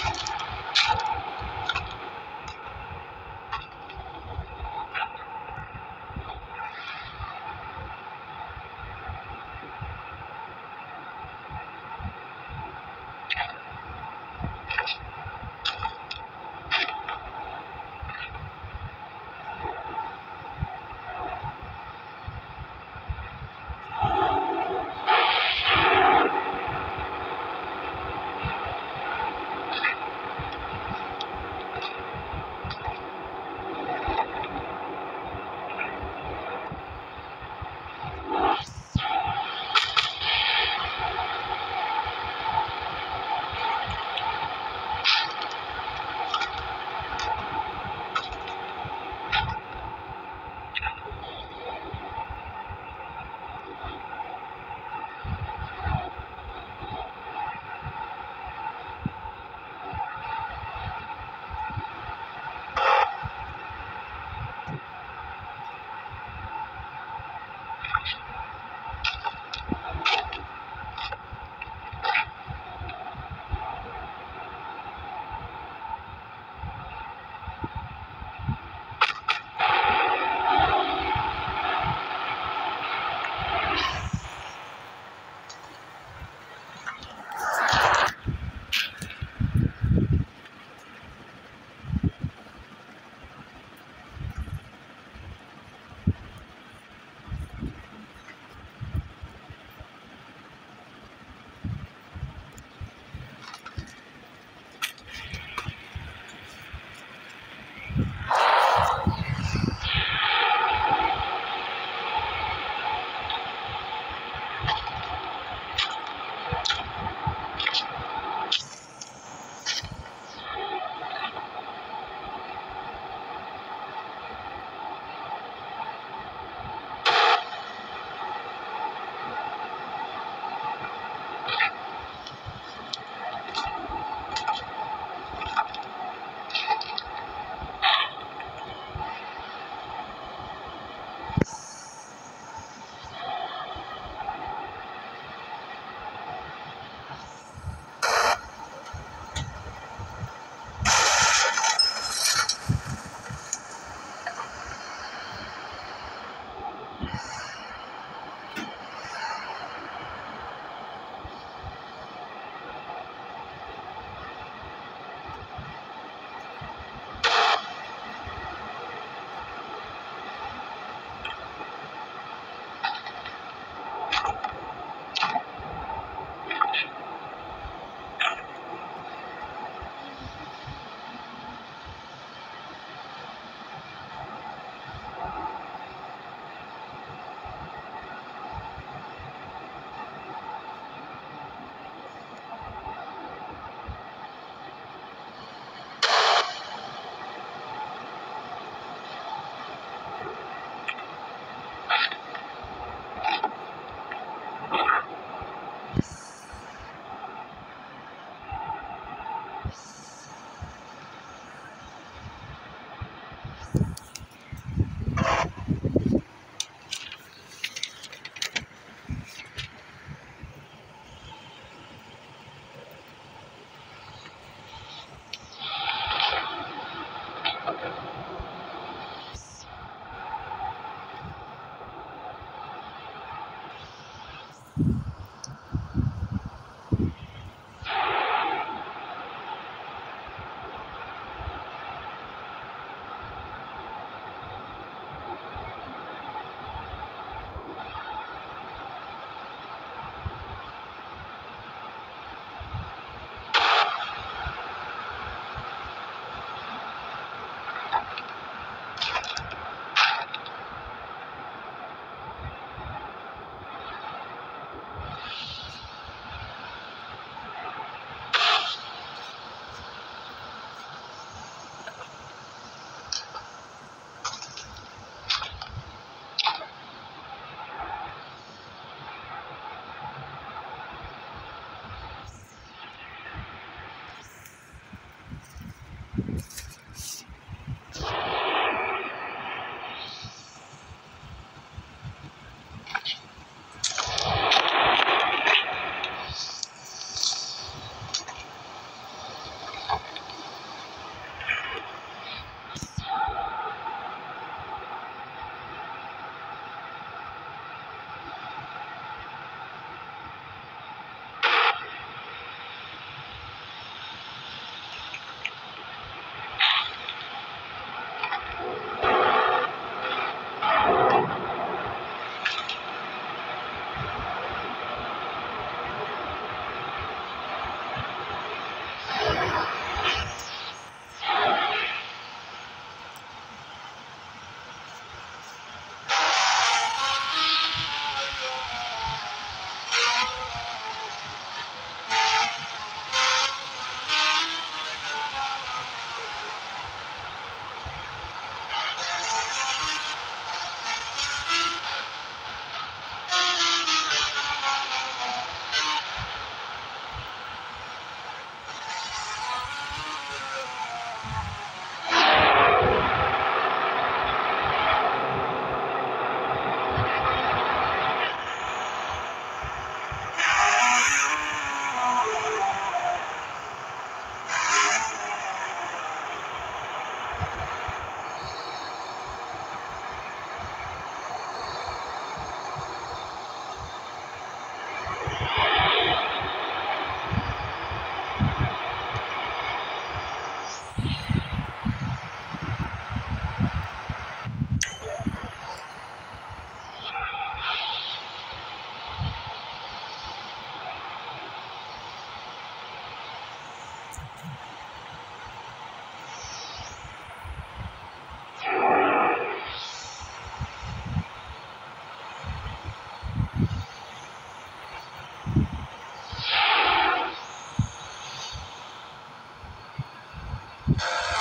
Gracias. you